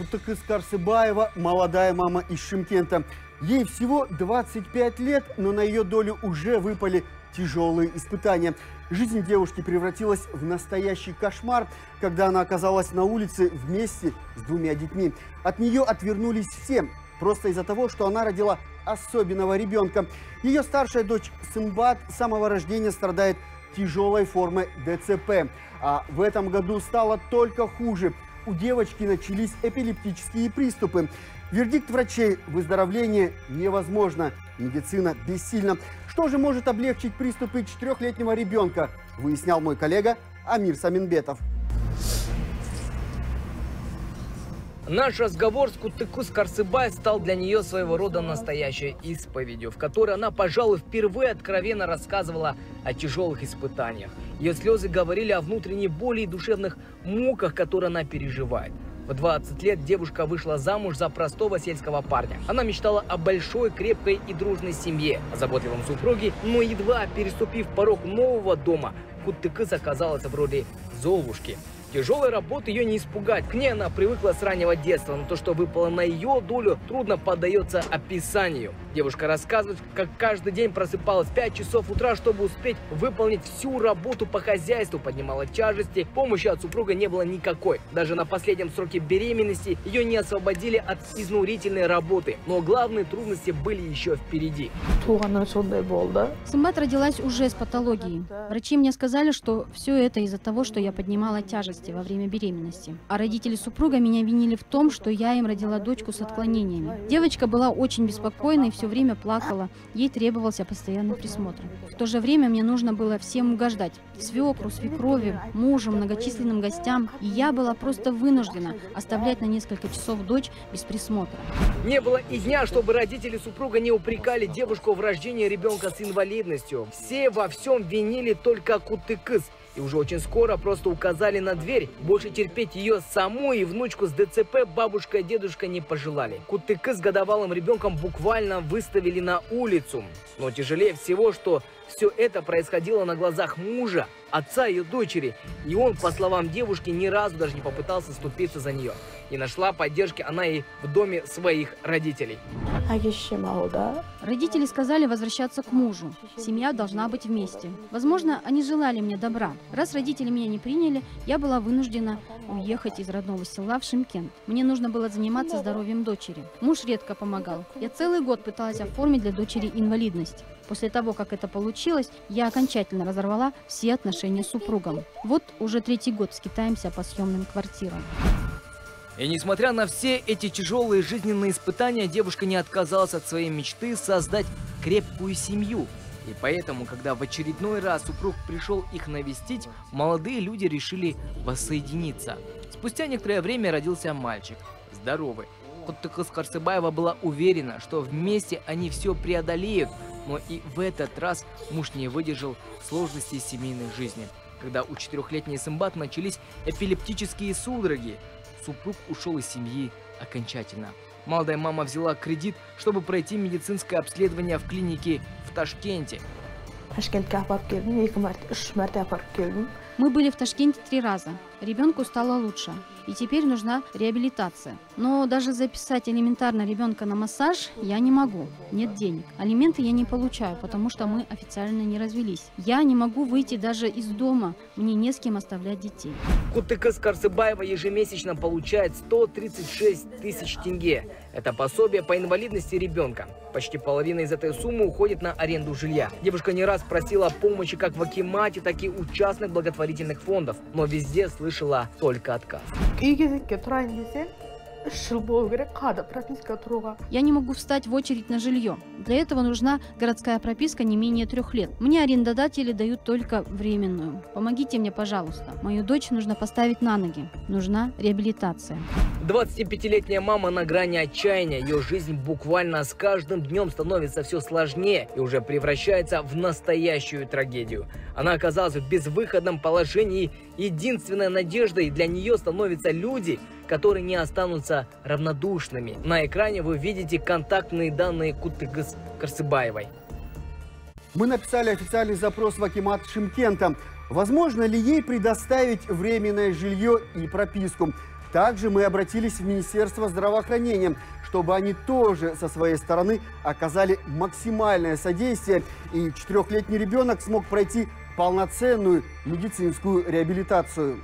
Кутыкыс Карсыбаева – молодая мама из Шимкента. Ей всего 25 лет, но на ее долю уже выпали тяжелые испытания. Жизнь девушки превратилась в настоящий кошмар, когда она оказалась на улице вместе с двумя детьми. От нее отвернулись все, просто из-за того, что она родила особенного ребенка. Ее старшая дочь Сымбат с самого рождения страдает тяжелой формой ДЦП. А в этом году стало только хуже. У девочки начались эпилептические приступы. Вердикт врачей – выздоровление невозможно. Медицина бессильна. Что же может облегчить приступы четырехлетнего ребенка, выяснял мой коллега Амир Саминбетов. Наш разговор с Кутыкус Карсыбай стал для нее своего рода настоящей исповедью, в которой она, пожалуй, впервые откровенно рассказывала о тяжелых испытаниях. Ее слезы говорили о внутренней боли и душевных муках, которые она переживает. В 20 лет девушка вышла замуж за простого сельского парня. Она мечтала о большой, крепкой и дружной семье, о заботливом супруге, но едва переступив порог нового дома, Куттыкыс оказалась в роли Золушки. Тяжелая работа ее не испугать. К ней она привыкла с раннего детства, но то, что выпало на ее долю, трудно поддается описанию. Девушка рассказывает, как каждый день просыпалась в 5 часов утра, чтобы успеть выполнить всю работу по хозяйству, поднимала тяжести. Помощи от супруга не было никакой. Даже на последнем сроке беременности ее не освободили от изнурительной работы. Но главные трудности были еще впереди. Сымбат родилась уже с патологией. Врачи мне сказали, что все это из-за того, что я поднимала тяжесть во время беременности. А родители супруга меня винили в том, что я им родила дочку с отклонениями. Девочка была очень беспокойной и все время плакала. Ей требовался постоянный присмотр. В то же время мне нужно было всем угождать. Свекру, свекрови, мужу, многочисленным гостям. И я была просто вынуждена оставлять на несколько часов дочь без присмотра. Не было и дня, чтобы родители супруга не упрекали девушку в рождении ребенка с инвалидностью. Все во всем винили только Кутыкыс. И уже очень скоро просто указали на дверь. Больше терпеть ее саму и внучку с ДЦП бабушка и дедушка не пожелали. Кутыкы с годовалым ребенком буквально выставили на улицу. Но тяжелее всего, что все это происходило на глазах мужа, отца ее дочери. И он, по словам девушки, ни разу даже не попытался ступиться за нее. Не нашла поддержки она и в доме своих родителей. Родители сказали возвращаться к мужу. Семья должна быть вместе. Возможно, они желали мне добра. Раз родители меня не приняли, я была вынуждена уехать из родного села в Шимкент. Мне нужно было заниматься здоровьем дочери. Муж редко помогал. Я целый год пыталась оформить для дочери инвалидность. После того, как это получилось, я окончательно разорвала все отношения с супругом. Вот уже третий год скитаемся по съемным квартирам. И несмотря на все эти тяжелые жизненные испытания, девушка не отказалась от своей мечты создать крепкую семью. И поэтому, когда в очередной раз супруг пришел их навестить, молодые люди решили воссоединиться. Спустя некоторое время родился мальчик, здоровый. Куттыкыс Карсыбаева была уверена, что вместе они все преодолеют, но и в этот раз муж не выдержал сложностей семейной жизни. Когда у четырехлетней Сымбат начались эпилептические судороги, супруг ушел из семьи окончательно. Молодая мама взяла кредит, чтобы пройти медицинское обследование в клинике в Ташкенте. Мы были в Ташкенте три раза. Ребенку стало лучше. И теперь нужна реабилитация. Но даже записать элементарно ребенка на массаж я не могу. Нет денег. Алименты я не получаю, потому что мы официально не развелись. Я не могу выйти даже из дома. Мне не с кем оставлять детей. Кутыкас Карсыбаева ежемесячно получает 136 тысяч тенге. Это пособие по инвалидности ребенка. Почти половина из этой суммы уходит на аренду жилья. Девушка не раз просила помощи как в Акимате, так и у частных благотворительных фондов, но везде слышала только отказ. Я не могу встать в очередь на жилье. Для этого нужна городская прописка не менее трех лет. Мне арендодатели дают только временную. Помогите мне, пожалуйста. Мою дочь нужно поставить на ноги. Нужна реабилитация. 25-летняя мама на грани отчаяния. Ее жизнь буквально с каждым днем становится все сложнее и уже превращается в настоящую трагедию. Она оказалась в безвыходном положении. Единственной надеждой для нее становятся люди, которые не останутся равнодушными. На экране вы видите контактные данные Кутыгыс Карсыбаевой. Мы написали официальный запрос в Акимат Шимкента. Возможно ли ей предоставить временное жилье и прописку? Также мы обратились в Министерство здравоохранения, чтобы они тоже со своей стороны оказали максимальное содействие, и четырехлетний ребенок смог пройти полноценную медицинскую реабилитацию.